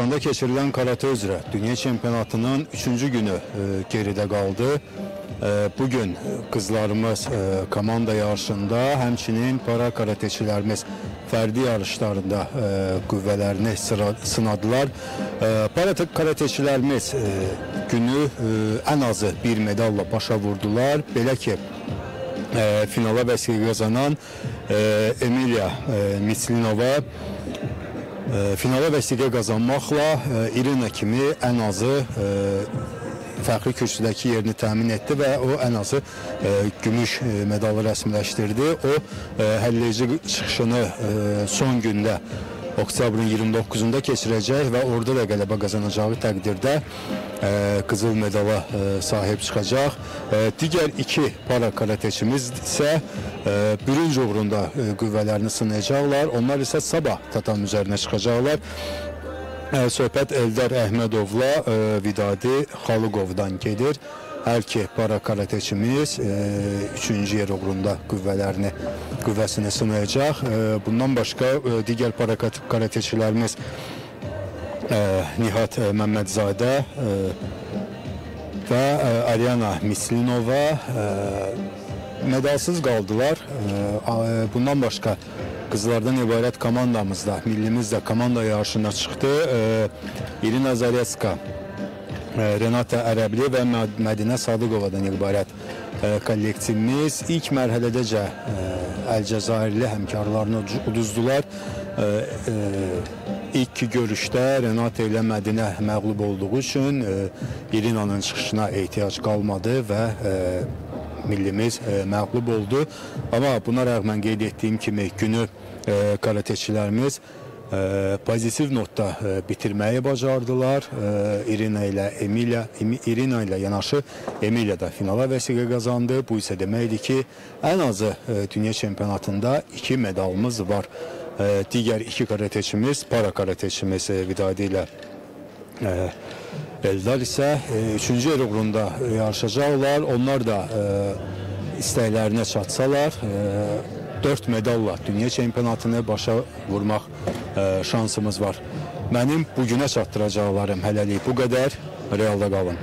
Ermənistanda keçirilən karate üzrə dünya çempionatının 3-cü günü e, geridə qaldı. E, Bugün qızlarımız e, komanda yarışında, həmçinin para karateçilərimiz fərdi yarışlarında e, qüvvələrini sıra- sınadılar. E, Para karateçilərimiz e, günü e, ən azı bir medalla başa vurdular. Belə ki, e, finala vəsiqə qazanan e, Emilia e, Mislinova e, finala vəsiqə qazanmaqla e, İrina kimi ən azı e, fəxri kürsüdəki yerini təmin etdi və o ən azı e, gümüş medalı rəsmiləşdirdi. O e, həlləyici çıxışını e, son gündə oktyabrın 29-unda keçirəcək və orada da qələbə qazanacağı təqdirdə e, qızıl medala e, sahib çıxacaq. E, digər iki para karateçimiz isə e, bürünc uğrunda e, qüvvələrini sınayacaqlar. Onlar isə sabah tatam üzərinə çıxacaqlar. Ə, Söhbət Eldar Əhmədovla ə, Vidadi Xalıqovdan gedir. Hər iki para karateçimiz 3-cü yer uğrunda qüvvələrini, qüvvəsini sınayacaq. Ə, Bundan başqa ə, digər para karateçilərimiz ə, Nihat ə, Məmmədzadə ə, və ə, Ariana Mislinova ə, medalsız qaldılar. Ə, a- Bundan başqa qızlardan ibarət komandamız da, millimiz də komanda yarışına çıxdı. Ə, İrina Zaretska, ə, Renata Ərəbli və Mə- Mədinə Sadıqovadan ibarət kollektivimiz ilk mərhələdəcə Əlcəzairli həmkarlarını uduzdular. İlk görüşdə Renata ilə Mədinə məğlub olduğu üçün İrinanın çıxışına ehtiyac qalmadı və millimiz məğlub oldu. Amma buna rəğmən qeyd etdiyim kimi günü karateçilərimiz pozitiv notda bitirməyi bacardılar. İrina ilə Emilia, Emi- İrina ilə yanaşı Emilia da finala vəsiqə qazandı. Bu isə deməkdir ki, ən azı dünya çempionatında 2 medalımız var. Digər iki karateçimiz, para karateçimiz Vidadi ilə Eldar isə 3-cü yer uğrunda yarışacaqlar. Onlar da istəklərinə çatsalar, 4 medalla dünya çempionatını başa vurmaq e, şansımız var. Mənim bu günə çatdıracaqlarım hələlik bu qədər. Realda qalın.